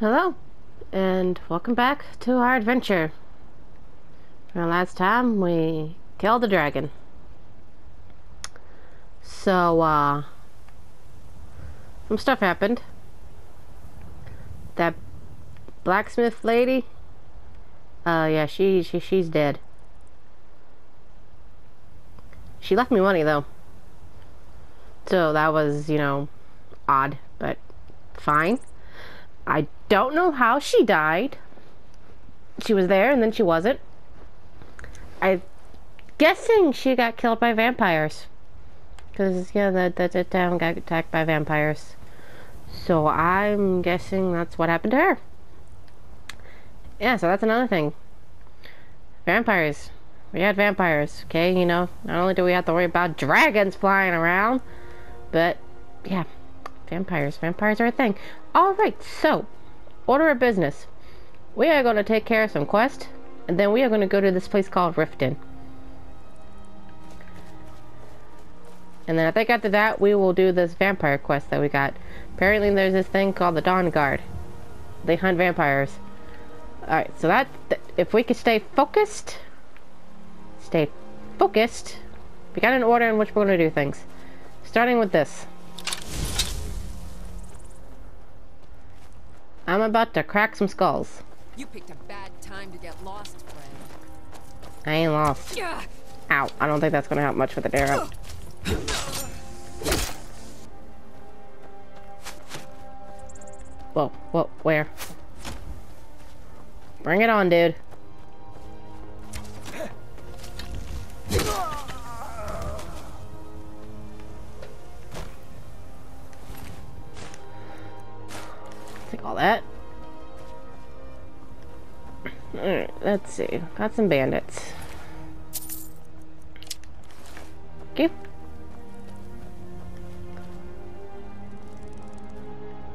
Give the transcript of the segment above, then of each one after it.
Hello, and welcome back to our adventure. From last time, we killed the dragon. So, uh, some stuff happened. That blacksmith lady, uh, yeah, she, she, she's dead. She left me money, though. So that was, you know, odd, but fine. I don't know how she died. She was there and then she wasn't. I'm guessing she got killed by vampires. Because, yeah, that, that, that town got attacked by vampires. So I'm guessing that's what happened to her. Yeah, so that's another thing. Vampires. We had vampires, okay? You know, not only do we have to worry about dragons flying around, but, yeah, vampires. Vampires are a thing. Alright, so, order of business. We are going to take care of some quests, and then we are going to go to this place called Riften. And then I think after that, we will do this vampire quest that we got. Apparently there's this thing called the Dawn Guard. They hunt vampires. Alright, so that, th if we could stay focused, stay focused, we got an order in which we're going to do things. Starting with this. I'm about to crack some skulls. You picked a bad time to get lost, friend. I ain't lost. Yeah. Ow, I don't think that's gonna help much with the arrow. Whoa, whoa, where? Bring it on, dude. All that. Alright, let's see. Got some bandits. Okay.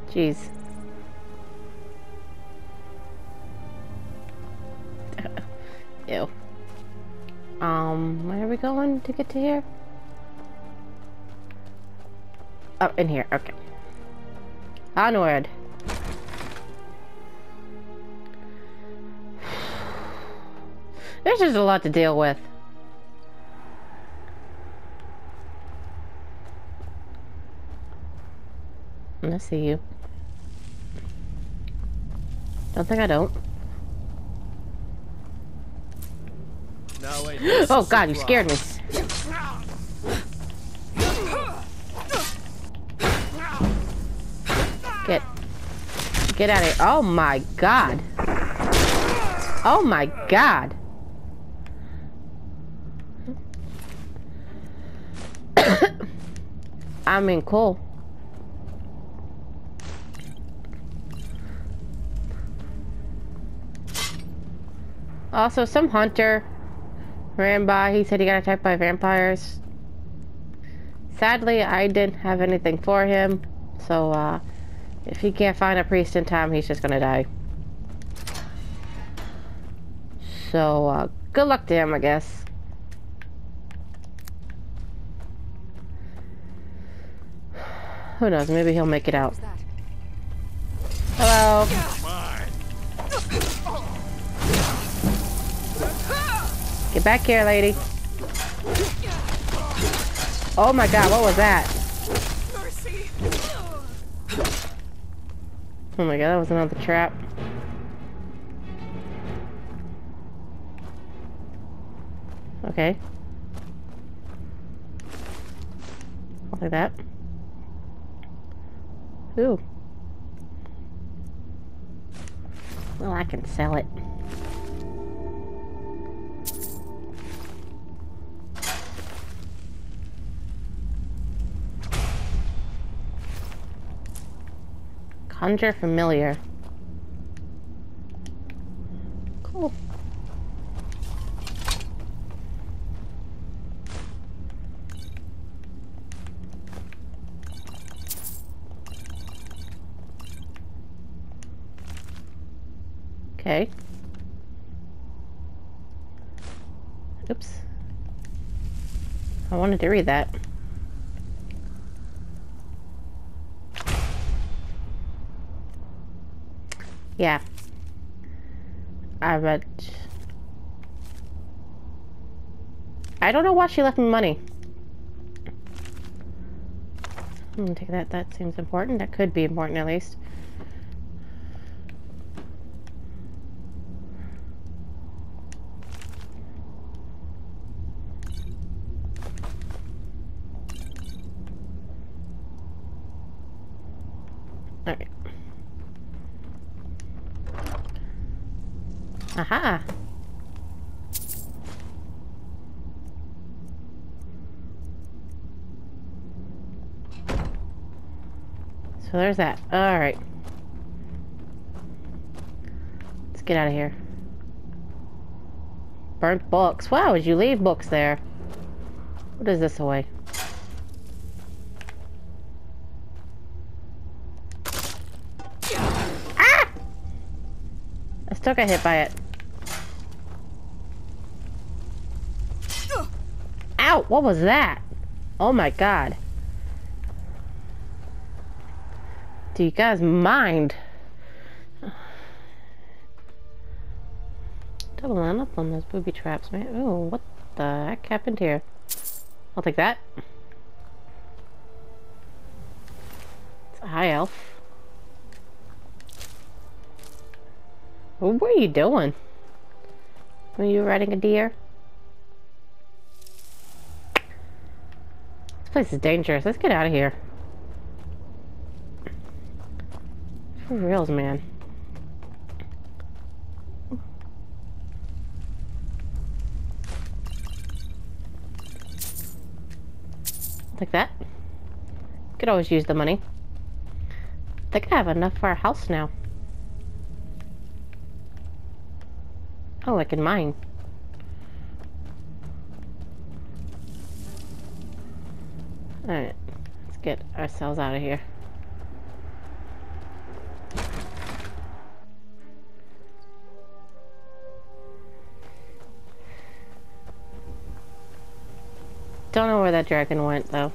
Jeez. Ew. Um, where are we going to get to here? Oh, in here. Okay. Onward. There's just a lot to deal with. I see you. Don't think I don't. No, wait. Oh god, you scared me. Get get out of here. Oh my god. Oh my god. I mean, cool. Also, some hunter ran by. He said he got attacked by vampires. Sadly, I didn't have anything for him. So, uh, if he can't find a priest in time, he's just gonna die. So, uh, good luck to him, I guess. Who knows? Maybe he'll make it out. Hello. Get back here, lady. Oh my god, what was that? Oh my god, that was another trap. Okay. I'll that. Ooh. Well, I can sell it. Conjure familiar. Cool. Okay. Oops. I wanted to read that. Yeah. I bet. I don't know why she left me money. I'm gonna take that. That seems important. That could be important at least. Aha! So there's that. Alright. Let's get out of here. Burnt books. Wow, did you leave books there? What is this away? Ah! I still got hit by it. Ow! What was that? Oh my god. Do you guys mind? Double line up on those booby traps, man. Oh, what the heck happened here? I'll take that. It's a high elf. What were you doing? Were you riding a deer? Place is dangerous. Let's get out of here. For reals, man. Like that. Could always use the money. Think I have enough for a house now. Oh, I can mine. Alright, let's get ourselves out of here. Don't know where that dragon went, though.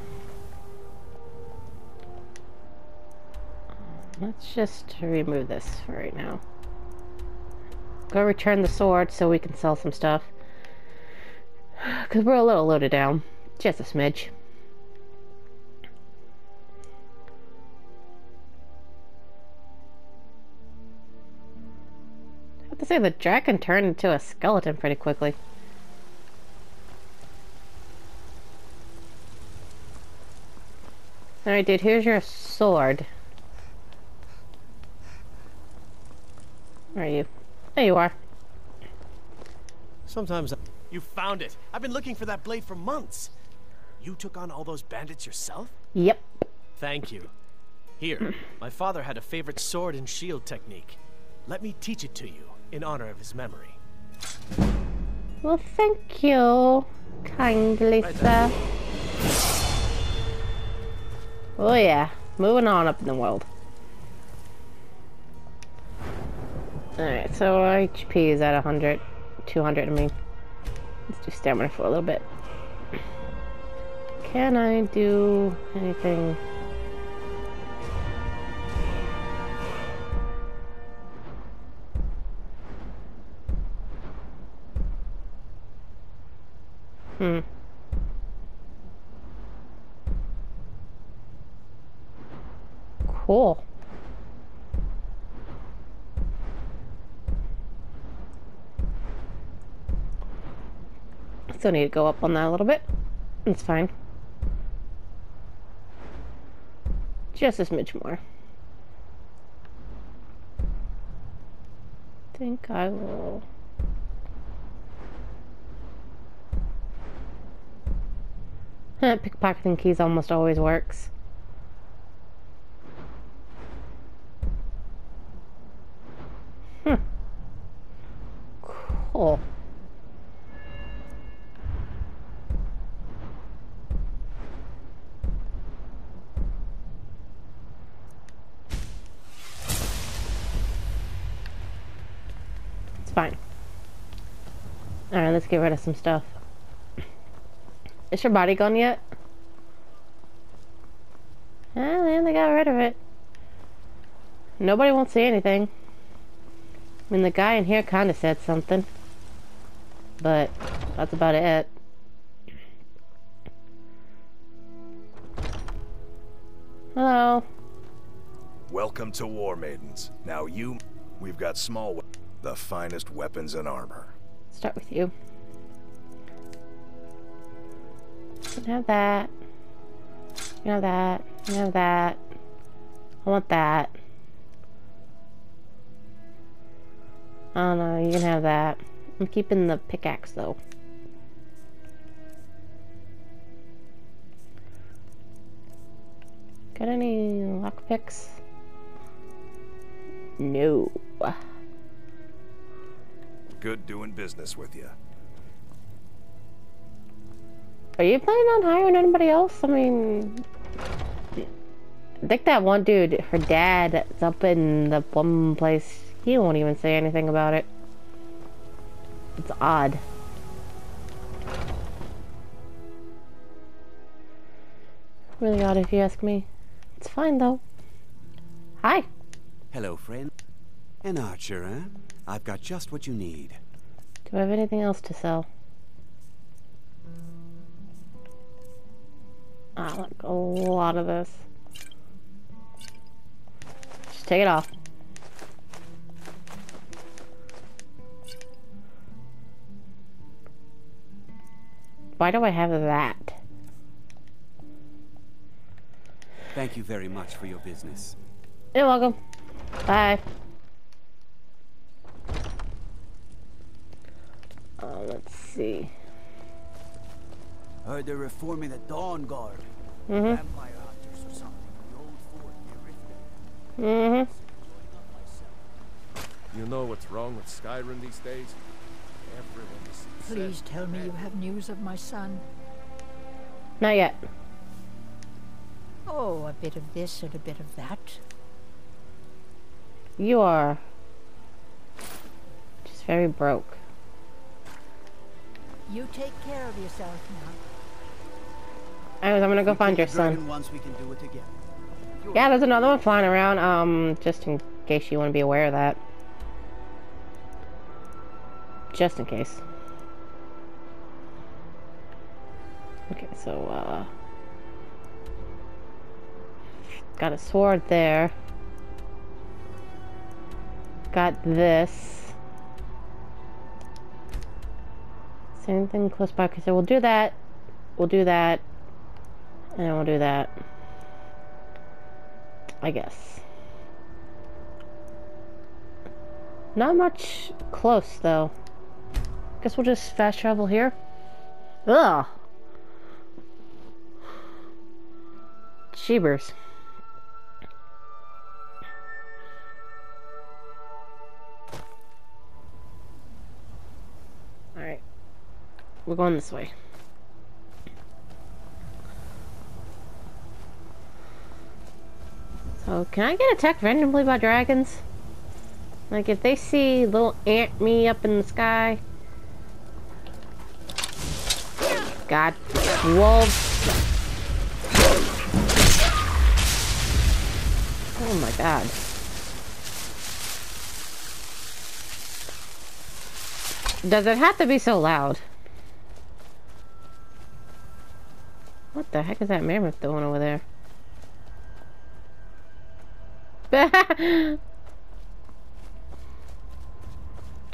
Let's just remove this for right now. Go return the sword so we can sell some stuff. Because we're a little loaded down. Just a smidge. Have to say, the dragon turned into a skeleton pretty quickly. Alright, dude, here's your sword. Where are you? There you are. Sometimes. I... You found it. I've been looking for that blade for months. You took on all those bandits yourself? Yep. Thank you. Here, my father had a favorite sword and shield technique. Let me teach it to you in honor of his memory. Well, thank you, kindly Right sir. Oh yeah, moving on up in the world. Alright, so our HP is at 100, 200 I mean. Let's do stamina for a little bit. Can I do anything? Hmm. Cool. Still need to go up on that a little bit. It's fine. Just a smidge more. think I will. Pickpocketing keys almost always works. Hmm. Cool. It's fine. Alright, let's get rid of some stuff. Is your body gone yet? Ah, man, they got rid of it. Nobody won't see anything. I mean, the guy in here kind of said something. But that's about it. Hello. Welcome to War Maidens. Now you, we've got small, the finest weapons and armor. Start with you. Can have that. You can have that. You can have that. I want that. I don't know, you can have that. I'm keeping the pickaxe though. Got any lockpicks? No. Good doing business with you. Are you planning on hiring anybody else? I mean, I think that one dude, her dad, is up in the one place. He won't even say anything about it. It's odd. Really odd if you ask me. It's fine though. Hi. Hello, friend. An archer, eh? I've got just what you need. Do I have anything else to sell? Ah, like a lot of this. Just take it off. Why do I have that? Thank you very much for your business. You're welcome. Bye. Uh, let's see. Heard they're reforming the Dawn Guard. Mm-hmm. Vampire hunters or something. The old fort near Riften. Mm-hmm. You know what's wrong with Skyrim these days? Everyone is Please tell me you have news of my son. Not yet. Oh, a bit of this and a bit of that. You are just very broke. You take care of yourself now. Anyways, I'm gonna go find your son. Once we can do it together. Yeah, there's another one flying around, um, just in case you want to be aware of that. Just in case. Okay, so, uh... Got a sword there. Got this. Same thing close by, okay, so we'll do that. We'll do that. And then we'll do that. I guess. Not much close, though. Guess we'll just fast travel here. Ugh. Cheebers. Alright. We're going this way. So, can I get attacked randomly by dragons? Like, if they see little ant me up in the sky. God. Wolves. Oh my god. Does it have to be so loud? What the heck is that mammoth doing over there? Turn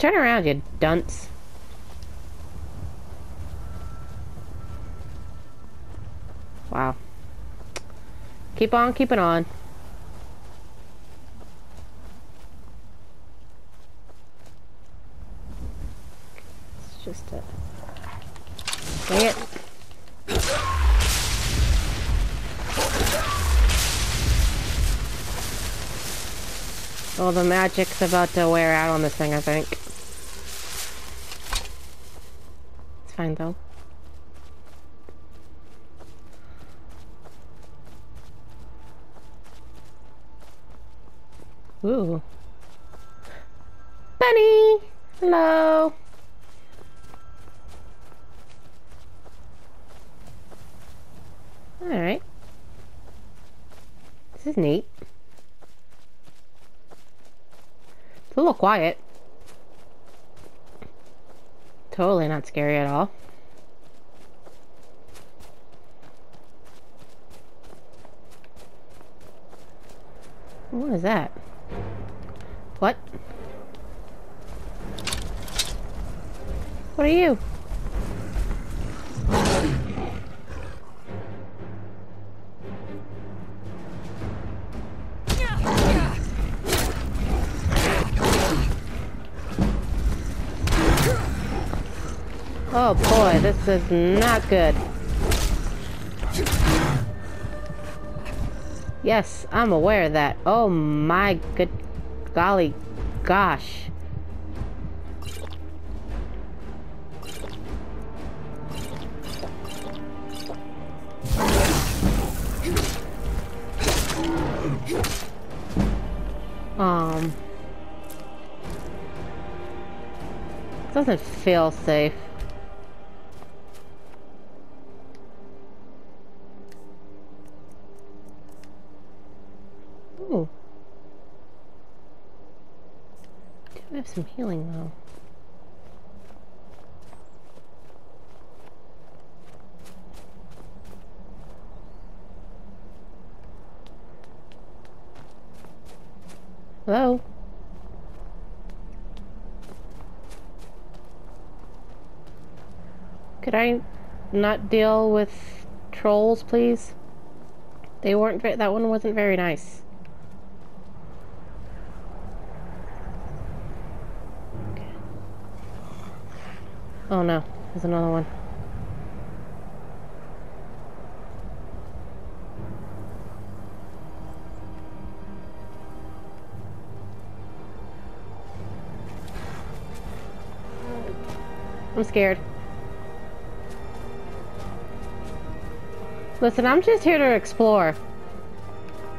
around, you dunce. Wow. Keep on keeping on. It's just a... Dang it. Well, the magic's about to wear out on this thing, I think. It's fine, though. Ooh. Bunny! Hello! all quiet. Totally not scary at all. What is that? What? What are you? Oh boy, this is not good. Yes, I'm aware of that. Oh my good golly gosh. Um doesn't feel safe. Have some healing though. Hello? Could I not deal with trolls, please? They weren't that one wasn't very nice. Oh no, there's another one. I'm scared. Listen, I'm just here to explore.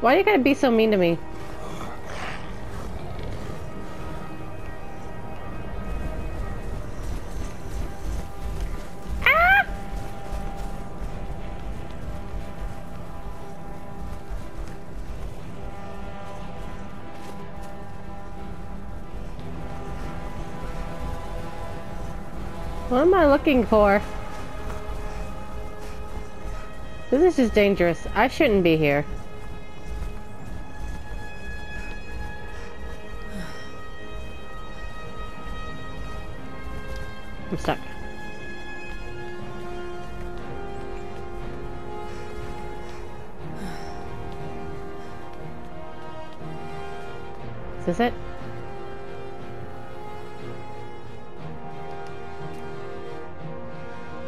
Why are you gotta be so mean to me? Looking for? This is just dangerous. I shouldn't be here. I'm stuck. Is this it?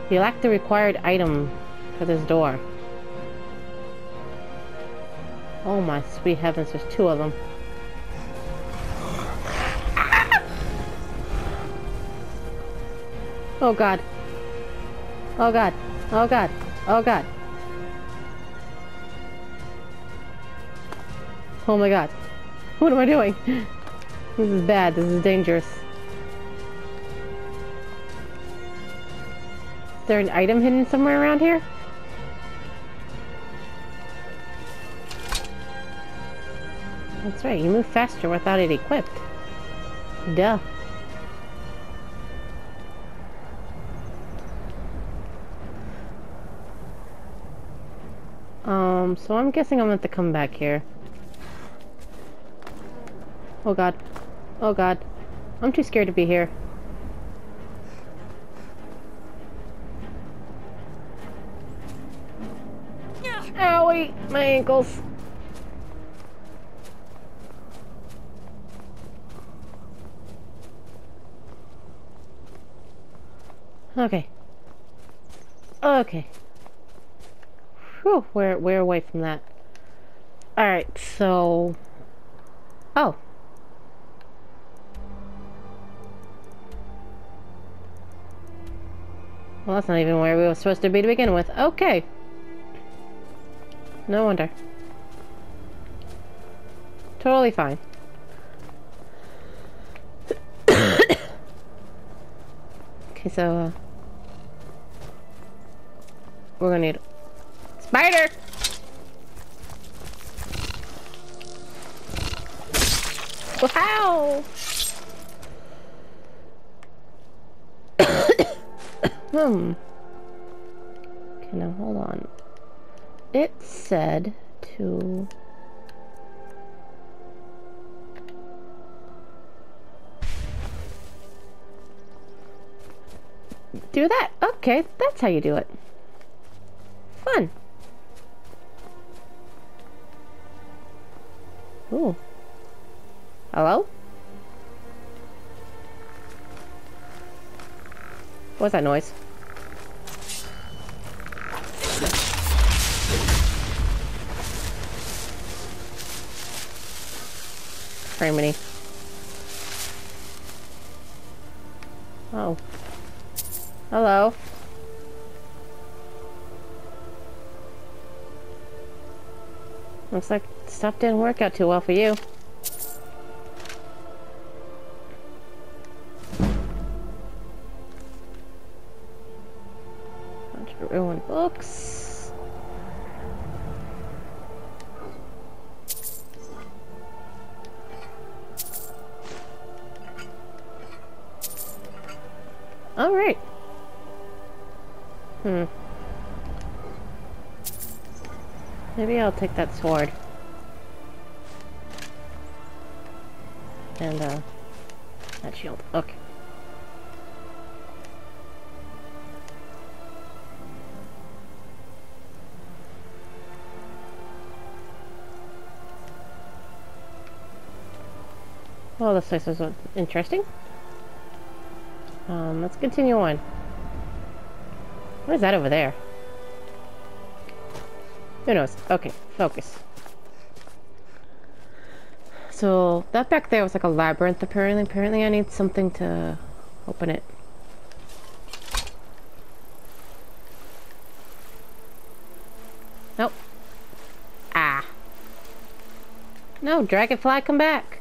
You lack the required item for this door. Oh my sweet heavens, there's two of them. Oh god. Oh god. Oh god. Oh god. Oh my god. What am I doing? This is bad. This is dangerous. There an item hidden somewhere around here? That's right, you move faster without it equipped. Duh. Um, so I'm guessing I'm going to come back here. Oh god. Oh god. I'm too scared to be here. My ankles. Okay. Okay. Whew, we're, we're away from that. Alright, so... Oh. Well, that's not even where we were supposed to be to begin with. Okay. No wonder. Totally fine. okay, so, uh... We're gonna need... Spider! Wow! Hmm. Okay, now hold on. It said to. Do that. Okay, that's how you do it. Fun. Ooh. Hello? What's that noise? Criminy. Oh. Hello. Looks like stuff didn't work out too well for you. Take that sword. And, uh, that shield. Okay. Well, this place is uh, interesting. Um, let's continue on. What is that over there? Who knows? Okay, focus. So, that back there was like a labyrinth apparently. Apparently I need something to open it. Nope. Ah. No, dragonfly, come back.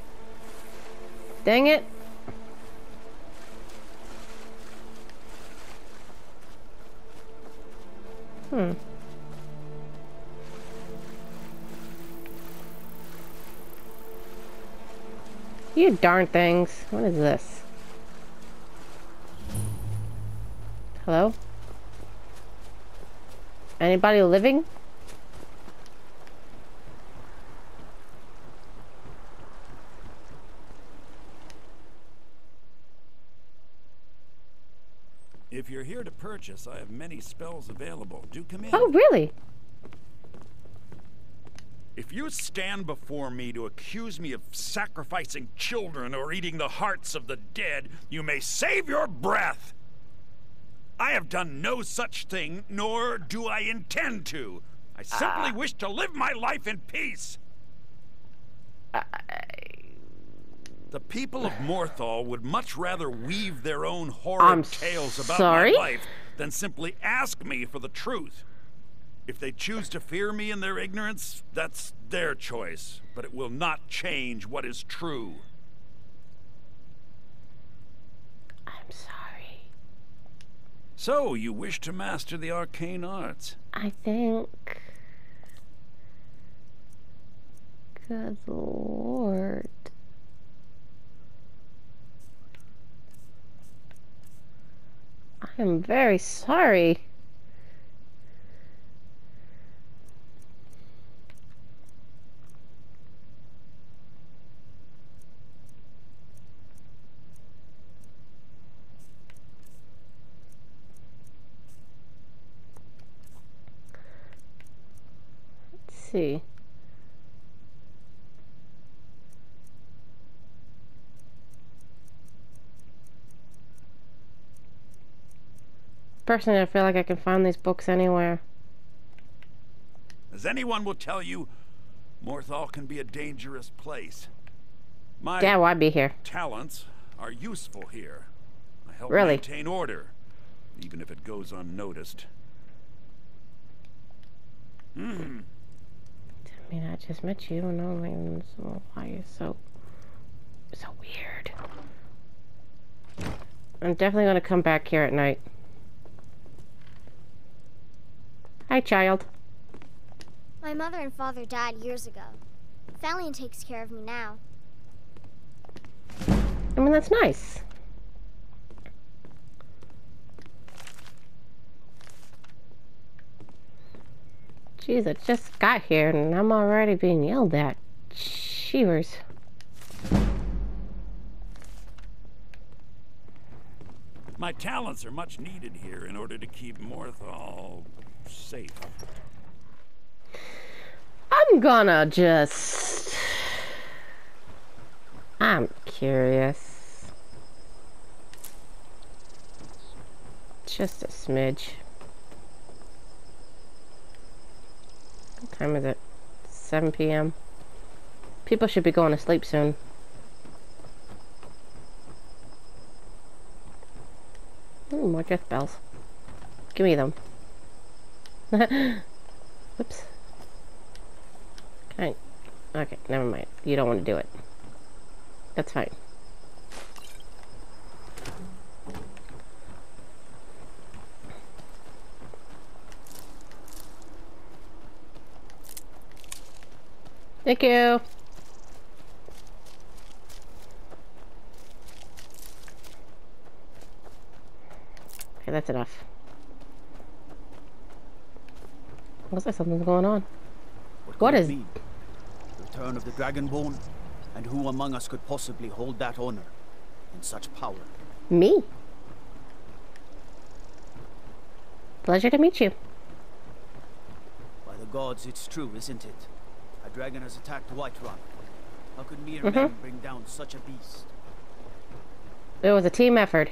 Dang it. Hmm. You darn things. What is this? Hello? Anybody living? If you're here to purchase, I have many spells available. Do come in. Oh, really? If you stand before me to accuse me of sacrificing children or eating the hearts of the dead, you may save your breath. I have done no such thing, nor do I intend to. I simply ah. wish to live my life in peace. The people of Morthal would much rather weave their own horrid I'm tales about sorry? my life than simply ask me for the truth. If they choose to fear me in their ignorance, that's their choice, but it will not change what is true. I'm sorry. So, you wish to master the arcane arts? I think. Good lord. I am very sorry. Let's see. Personally, I feel like I can find these books anywhere. As anyone will tell you, Morthal can be a dangerous place. My Yeah, why be here? talents are useful here. I help Really? maintain order, even if it goes unnoticed. Hmm. I just met you, and I'm like, so why you so, so weird? I'm definitely gonna come back here at night. Hi, child. My mother and father died years ago. Falion takes care of me now. I mean, that's nice. Jeez, I just got here and I'm already being yelled at. Shivers. My talents are much needed here in order to keep Morthal safe. I'm gonna just... I'm curious. Just a smidge. What time is it? 7 p.m. People should be going to sleep soon. Ooh, more death bells. Give me them. Whoops. I? Okay, never mind. You don't want to do it. That's fine. Thank you. Okay, that's enough. Looks like something's going on. What, What is- Return of the Dragonborn? And who among us could possibly hold that honor and such power? Me. Pleasure to meet you. By the gods, it's true, isn't it? A dragon has attacked Whiterun. How could mere Mhm. men bring down such a beast? It was a team effort.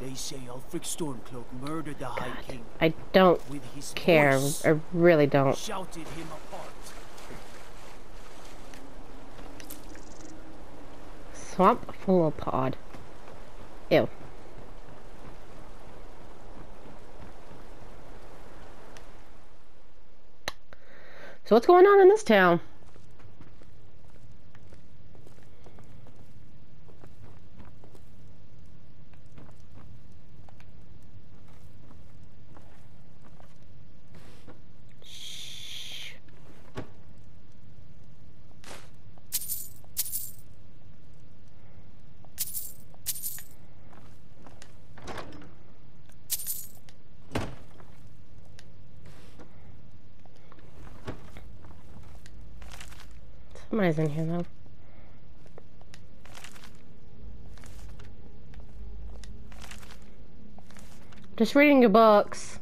They say Ulfric Stormcloak murdered the High King I don't with his care. voice. I really don't. Shouted him apart. Swamp full of pod. Ew. So what's going on in this town? In here though. Just reading your books.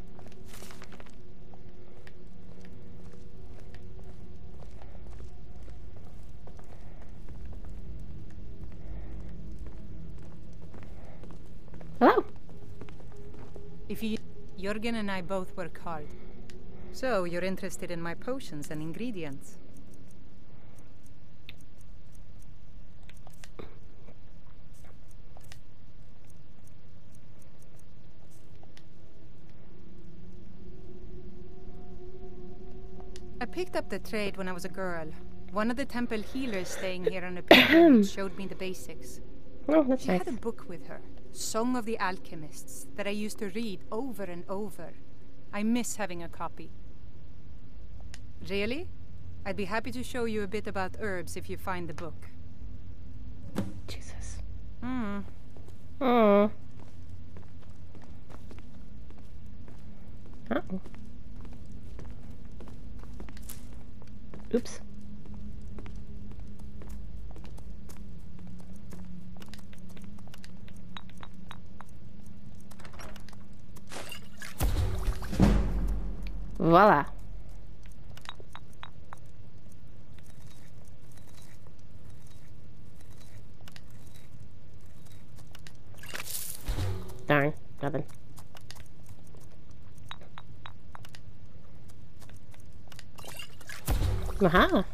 Hello. If you, Jorgen and I both work hard. So you're interested in my potions and ingredients? Picked up the trade when I was a girl. One of the temple healers staying here on a pilgrimage showed me the basics. Oh, that's She nice. had a book with her, Song of the Alchemists, that I used to read over and over. I miss having a copy. Really? I'd be happy to show you a bit about herbs if you find the book. Jesus. Hmm. Oh. Uh-oh. Oops. Voila. Darn, nothing. Aha.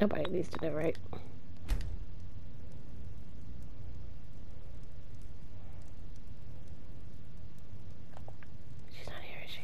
Nobody needs to know, right? She's not here, is she?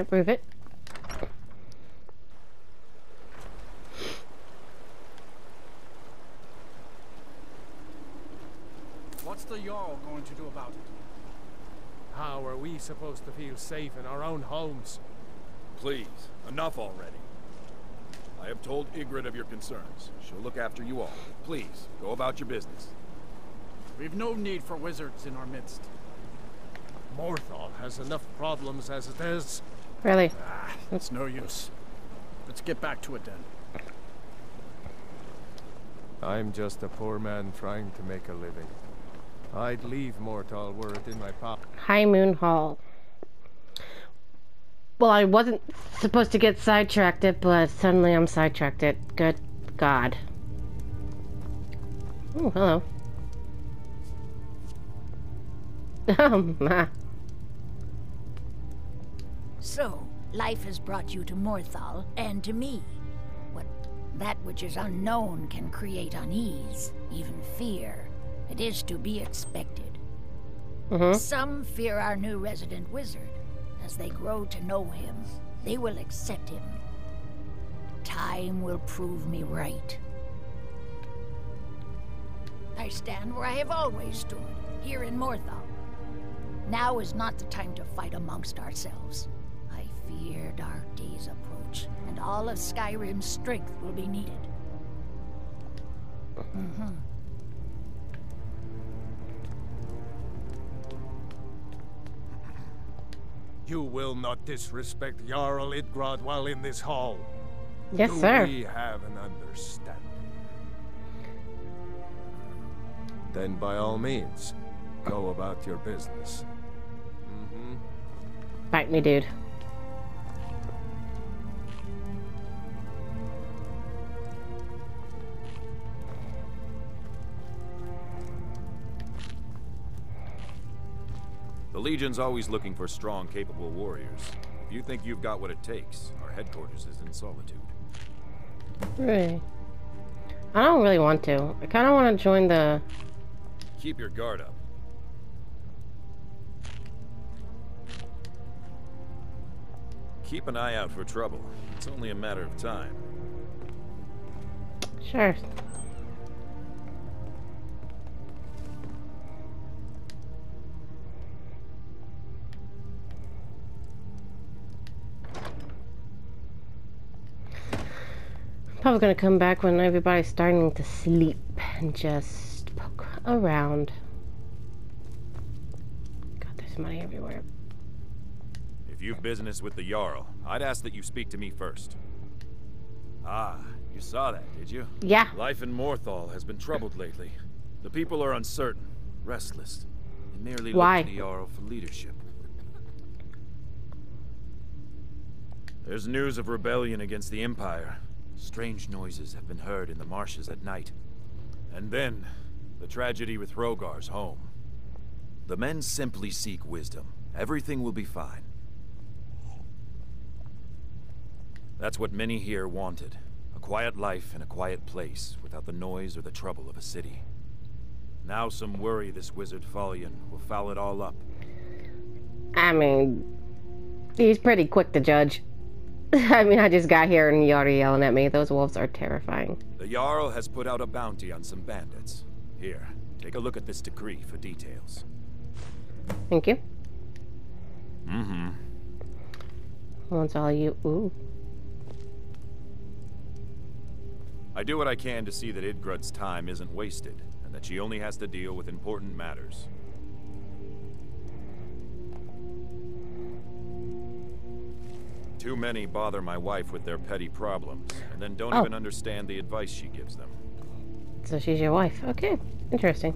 Can't prove it. What's the Jarl going to do about it? How are we supposed to feel safe in our own homes? Please, enough already. I have told Idgrod of your concerns. She'll look after you all. Please, go about your business. We've no need for wizards in our midst. Morthal has enough problems as it is. Really? Ah, it's no use. Let's get back to it then. I'm just a poor man trying to make a living. I'd leave Morthal were it in my power. Highmoon Hall. Well, I wasn't supposed to get sidetracked it, but suddenly I'm sidetracked it. Good God. Oh, hello. Um, ah. So, life has brought you to Morthal and to me. What that which is unknown can create unease, even fear. It is to be expected. Mhm. Some fear our new resident wizard. As they grow to know him, they will accept him. Time will prove me right. I stand where I have always stood, here in Morthal. Now is not the time to fight amongst ourselves. I fear dark days approach, and all of Skyrim's strength will be needed. Mm-hmm. You will not disrespect Jarl Idgrod while in this hall. Yes, Do sir. we have an understanding? Then by all means, go about your business. Mm-hmm. Fight me, dude. The Legion's always looking for strong, capable warriors. If you think you've got what it takes, our headquarters is in Solitude. Really? I don't really want to. I kind of want to join the. Keep your guard up. Keep an eye out for trouble. It's only a matter of time. Sure. Probably gonna come back when everybody's starting to sleep and just poke around. God, there's money everywhere. If you've business with the Jarl, I'd ask that you speak to me first. Ah, you saw that, did you? Yeah. Life in Morthal has been troubled lately. The people are uncertain, restless, and merely Why? look to the Jarl for leadership. There's news of rebellion against the Empire. Strange noises have been heard in the marshes at night. And then, the tragedy with Hrogar's home. The men simply seek wisdom. Everything will be fine. That's what many here wanted. A quiet life in a quiet place, without the noise or the trouble of a city. Now some worry this wizard Falion will foul it all up. I mean, he's pretty quick to judge. I mean, I just got here and already yelling at me. Those wolves are terrifying. The Jarl has put out a bounty on some bandits. Here, take a look at this decree for details. Thank you. Mm-hmm. Wants all you. Ooh. I do what I can to see that Idgrod's time isn't wasted, and that she only has to deal with important matters. Too many bother my wife with their petty problems, and then don't Oh. even understand the advice she gives them. So she's your wife. Okay. Interesting.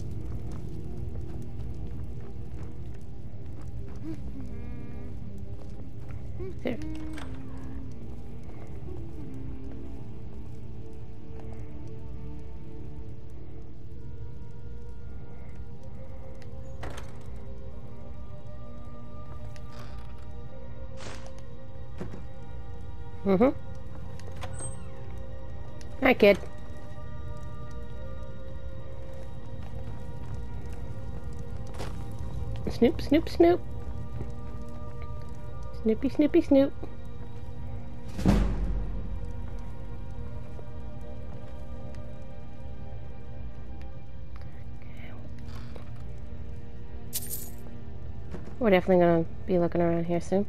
Mm-hmm. Hi, kid. Snoop, snoop, snoop. Snoopy, snoopy, snoop. We're definitely gonna be looking around here soon.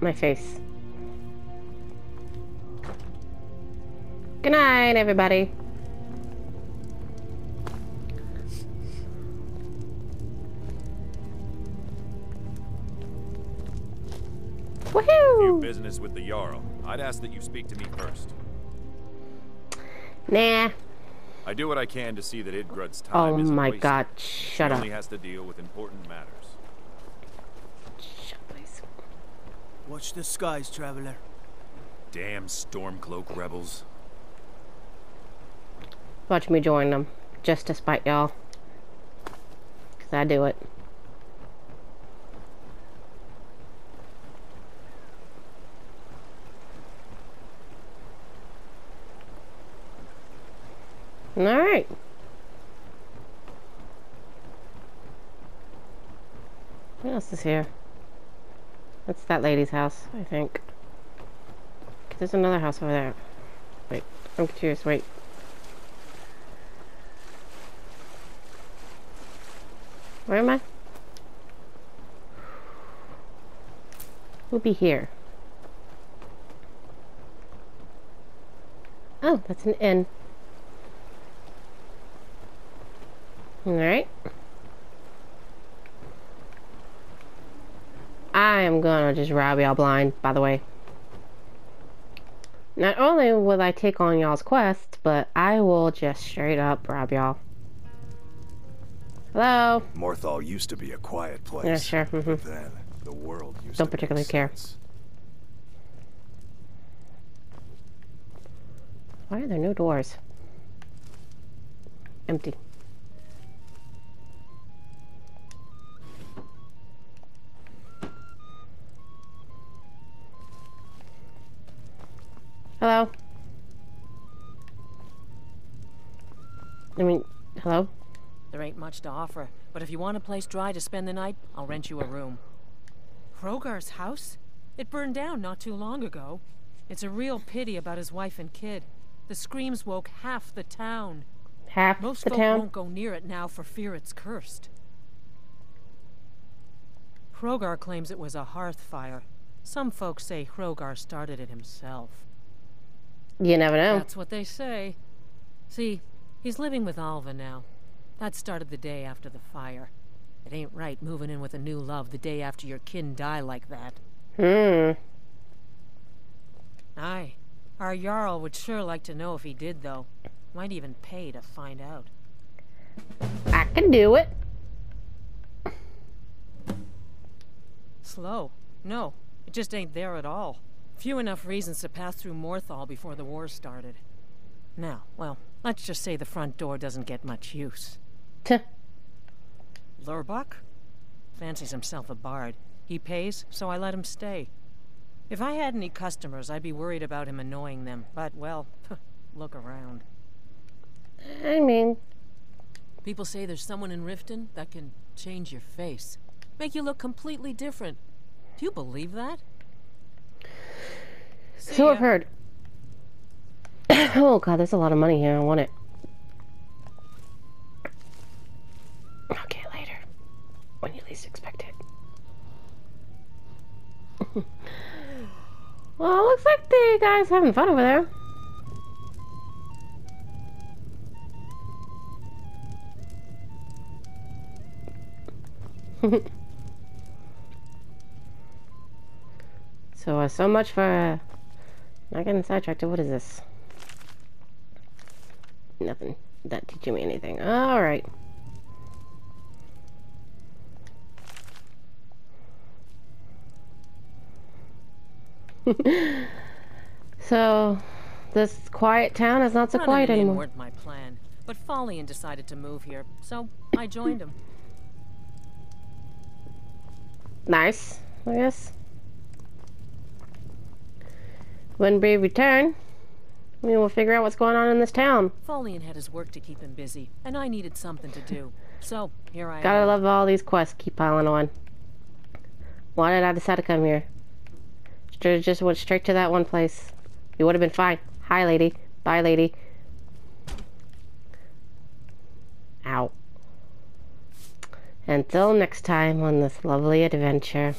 My face. Good night, everybody. Woohoo! business with the Jarl. I'd ask that you speak to me first. Nah. I do what I can to see that Idgrod's oh time Oh my god, He shut up. only has to deal with important matters. Shut please. Watch the skies, traveler. Damn Stormcloak rebels. Watch me join them. Just to spite y'all. Cause I do it. Alright. What else is here? That's that lady's house, I think. There's another house over there. Wait, I'm curious, wait. Where am I? We'll be here. Oh, that's an inn. Alright. I am gonna just rob y'all blind, by the way. Not only will I take on y'all's quest, but I will just straight up rob y'all. Hello? Morthal used to be a quiet place. Yeah, sure. mhm. Then the world used Don't particularly care. Why are there no doors? Empty. Hello? I mean, hello? There ain't much to offer, but if you want a place dry to spend the night, I'll rent you a room. Hrogar's house? It burned down not too long ago. It's a real pity about his wife and kid. The screams woke half the town. Half Most the folk town? won't go near it now for fear it's cursed. Hrogar claims it was a hearth fire. Some folks say Hrogar started it himself. You never know. That's what they say. See, he's living with Alva now. That started the day after the fire. It ain't right moving in with a new love the day after your kin die like that. Hmm. Aye. Our Jarl would sure like to know if he did, though. Might even pay to find out. I can do it. Slow. No, it just ain't there at all. Few enough reasons to pass through Morthal before the war started. Now, well, let's just say the front door doesn't get much use. Tuh. Lurbuk? Fancies himself a bard. He pays, so I let him stay. If I had any customers, I'd be worried about him annoying them. But, well, look around. I mean, People say there's someone in Riften that can change your face. Make you look completely different. Do you believe that? See so I've heard. oh god, there's a lot of money here. I want it. Okay, later. When you least expect it. well, looks like the guy's having fun over there. so, uh, so much for uh, Not getting sidetracked. What is this? Nothing. Not teaching me anything. Alright. so, this quiet town is not so Running quiet anymore. weren't my plan, but Falion decided to move here, so I joined him. Nice, I guess. When we return, we will figure out what's going on in this town. Falion had his work to keep him busy, and I needed something to do. So, here I Gotta am. love all these quests keep piling on. Why did I decide to come here? Should've just went straight to that one place. You would have been fine. Hi, lady. Bye, lady. Ow. Until next time on this lovely adventure.